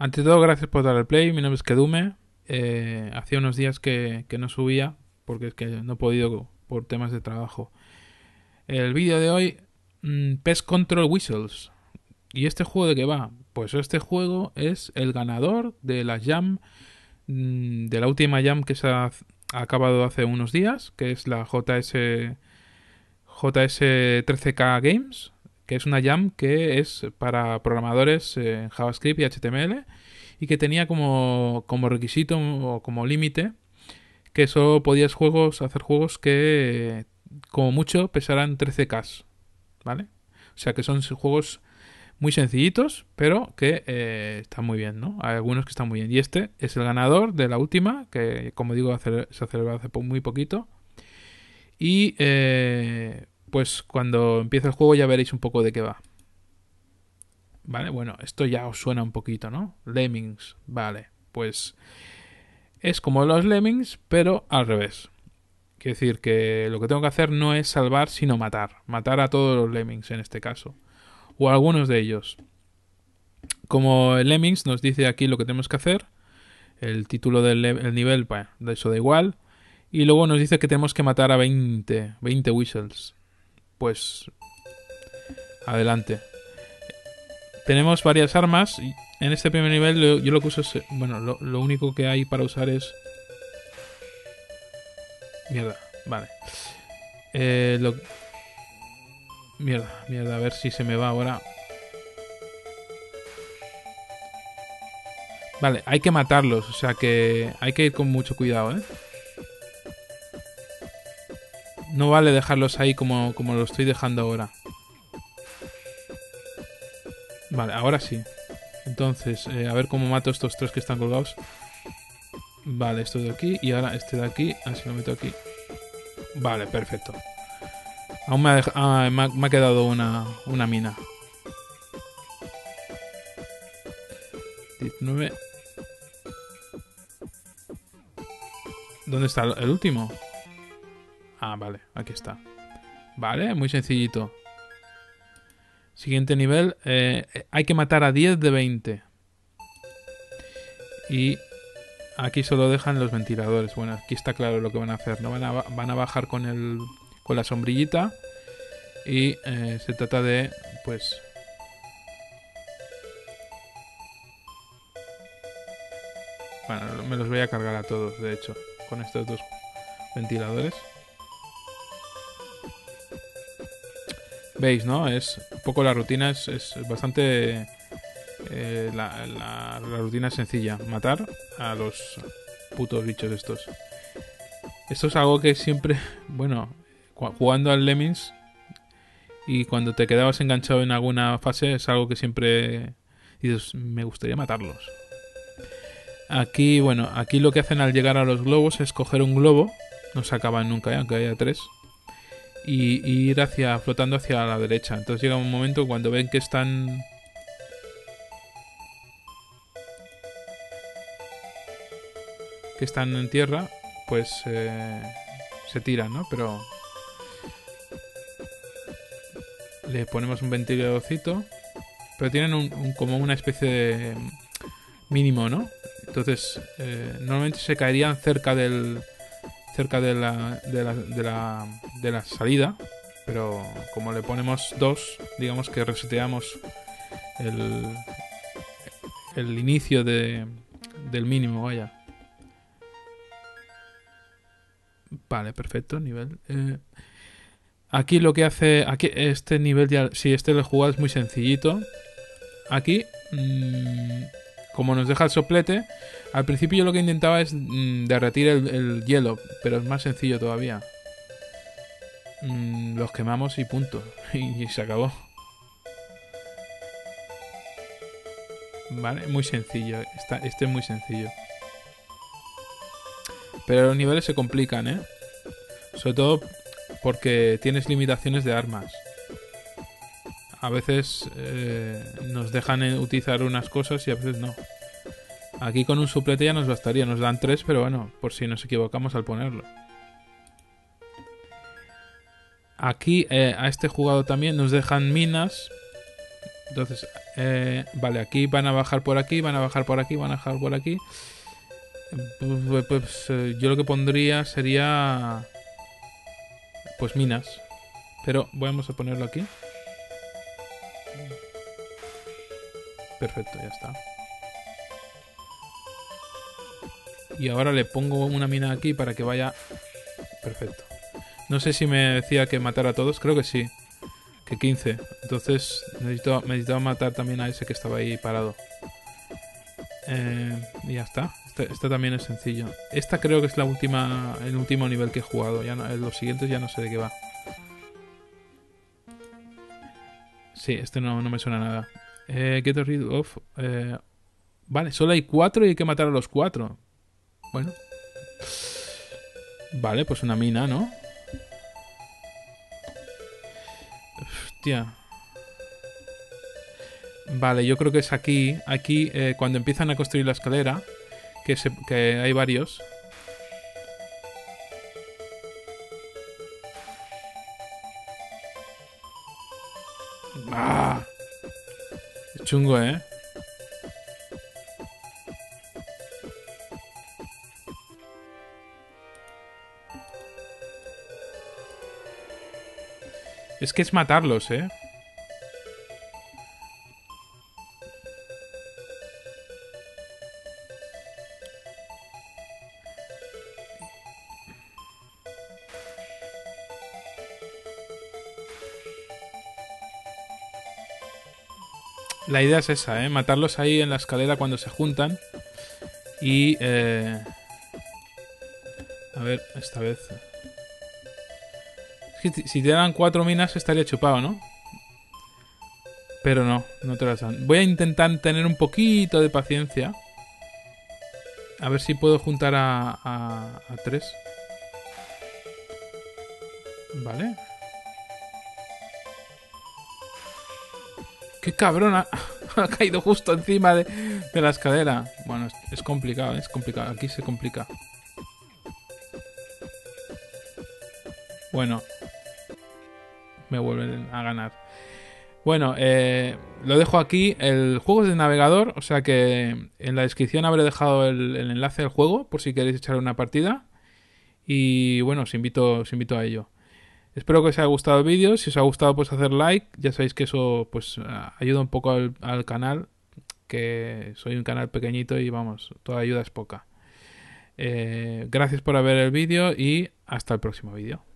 Ante todo, gracias por dar el play. Mi nombre es Kedume. Eh, hacía unos días que, no subía porque es que no he podido por temas de trabajo. El vídeo de hoy, mm, Pest Control Whistles. ¿Y este juego de qué va? Pues este juego es el ganador de la Jam, mm, de la última Jam que se ha acabado hace unos días, que es la JS, JS 13K Games, que es una Jam que es para programadores en JavaScript y HTML y que tenía como, como requisito o como límite que solo podías juegos, hacer juegos que como mucho pesaran 13K, ¿vale? O sea que son juegos muy sencillitos, pero que eh, están muy bien, ¿no? Hay algunos que están muy bien. Y este es el ganador de la última, que como digo, se ha hace muy poquito. Y eh, pues cuando empiece el juego ya veréis un poco de qué va. Vale, bueno, esto ya os suena un poquito, ¿no? Lemmings, vale. Pues es como los Lemmings, pero al revés. Quiere decir que lo que tengo que hacer no es salvar, sino matar. Matar a todos los Lemmings en este caso. O a algunos de ellos. Como el Lemmings nos dice aquí lo que tenemos que hacer. El título del nivel, de eso da igual. Y luego nos dice que tenemos que matar a 20, 20 whistles. Pues... Adelante. Tenemos varias armas. En este primer nivel yo lo que uso es... Bueno, lo, único que hay para usar es... Mierda, vale. Eh, Mierda, mierda, a ver si se me va ahora. Vale, hay que matarlos, o sea que hay que ir con mucho cuidado, ¿eh? No vale dejarlos ahí como, como lo estoy dejando ahora. Vale, ahora sí. Entonces, eh, a ver cómo mato estos tres que están colgados. Vale, esto de aquí. Y ahora este de aquí. Así lo meto aquí. Vale, perfecto. Aún me ha, ah, me ha, quedado una, una mina. 19. ¿Dónde está el último? Ah, vale, aquí está. Vale, muy sencillito. Siguiente nivel. Eh, hay que matar a 10 de 20. Y aquí solo dejan los ventiladores. Bueno, aquí está claro lo que van a hacer. ¿no? Van, a, van a bajar con, el, con la sombrillita. Y eh, se trata de, pues... Bueno, me los voy a cargar a todos, de hecho, con estos dos ventiladores. Veis, ¿no? Es un poco la rutina, es, bastante... Eh, la, rutina es sencilla. Matar a los putos bichos estos. Esto es algo que siempre... Bueno, jugando al Lemmings y cuando te quedabas enganchado en alguna fase es algo que siempre dices, me gustaría matarlos. Aquí, bueno, aquí lo que hacen al llegar a los globos es coger un globo, no se acaban nunca, ¿eh? aunque haya tres, y, ir hacia flotando hacia la derecha. Entonces llega un momento cuando ven que están que están en tierra, pues eh, se tiran, ¿no? Pero le ponemos un ventiladorcito, pero tienen un, como una especie de mínimo, ¿no? Entonces, eh, normalmente se caerían cerca del cerca de la, de la, de la salida, pero como le ponemos dos, digamos que reseteamos el, el inicio de, del mínimo, vaya. Vale, perfecto, nivel. Eh, aquí lo que hace. Aquí este nivel ya. Si este lo jugado es muy sencillito. Aquí. Mmm, como nos deja el soplete, al principio yo lo que intentaba es mm, derretir el, hielo, pero es más sencillo todavía. Mm, los quemamos y punto. y se acabó. Vale, muy sencillo. este es muy sencillo. Pero los niveles se complican, ¿eh? Sobre todo porque tienes limitaciones de armas a veces eh, nos dejan utilizar unas cosas y a veces no. Aquí con un suplete ya nos bastaría, nos dan tres, pero bueno, por si nos equivocamos al ponerlo. Aquí eh, a este jugador también nos dejan minas. Entonces, Eh, vale, aquí van a bajar por aquí, van a bajar por aquí, van a bajar por aquí. Pues, pues, eh, yo lo que pondría sería... Pues minas. Pero vamos a ponerlo aquí. Perfecto, ya está. Y ahora le pongo una mina aquí para que vaya... Perfecto. No sé si me decía que matar a todos. Creo que sí. Que 15. Entonces necesito, necesitaba matar también a ese que estaba ahí parado. Eh, y ya está. Esta, también es sencillo. Esta creo que es la última, el último nivel que he jugado. Ya los siguientes ya no sé de qué va. Sí, este no, no me suena nada. Eh, get rid of. Eh, vale, solo hay cuatro y hay que matar a los cuatro. Bueno. Vale, pues una mina, ¿no? Hostia. Vale, yo creo que es aquí. Aquí, eh, cuando empiezan a construir la escalera, que, que hay varios. ¡Ah! Chungo, ¿eh? Es que es matarlos, ¿eh? La idea es esa, ¿eh? Matarlos ahí en la escalera cuando se juntan. Y... Eh... A ver, esta vez... si te dan cuatro minas estaría chupado, ¿no? Pero no, no te las dan. Voy a intentar tener un poquito de paciencia. A ver si puedo juntar a, a, a tres. Vale. ¡Qué cabrón! Ha, caído justo encima de, la escalera. Bueno, es, complicado, es complicado. Aquí se complica. Bueno. Me vuelven a ganar. Bueno, eh, lo dejo aquí. El juego es de navegador, o sea que en la descripción habré dejado el, enlace al juego por si queréis echar una partida. Y bueno, os invito, os invito a ello. Espero que os haya gustado el vídeo. Si os ha gustado, pues hacer like. Ya sabéis que eso pues ayuda un poco al, canal. Que soy un canal pequeñito y vamos, toda ayuda es poca. Eh, gracias por ver el vídeo y hasta el próximo vídeo.